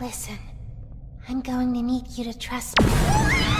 Listen, I'm going to need you to trust me.